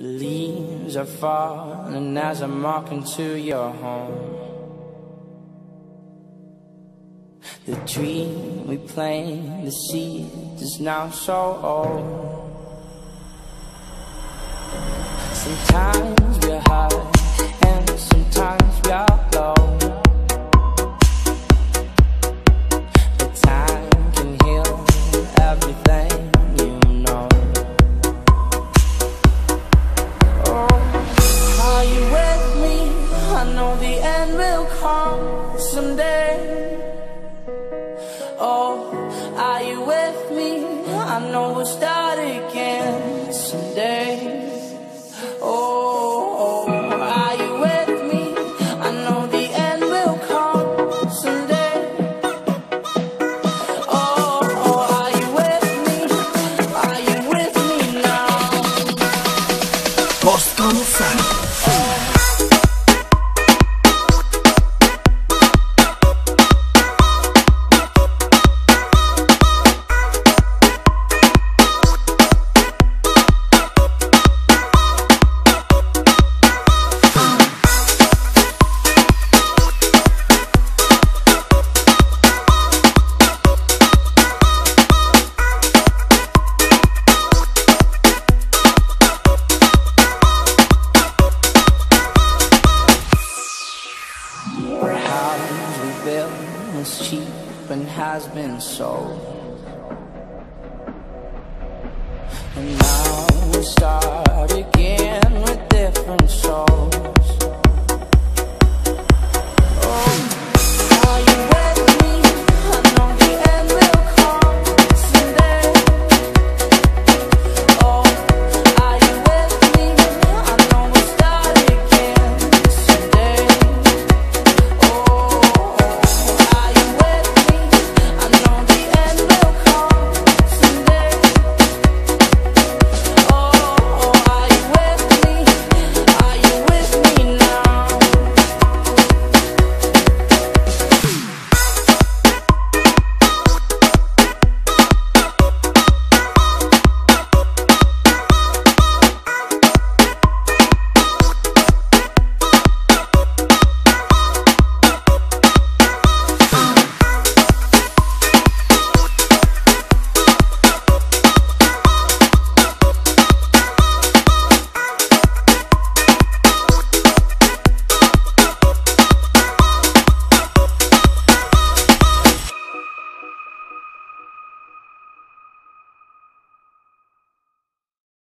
The leaves are falling as I'm walking to your home. The dream we planted, the seed is now so old. Sometimes I know we'll start again someday. Oh, are you with me? I know the end will come someday. Oh, are you with me? Are you with me now? bill is cheap and has been sold And now we start again.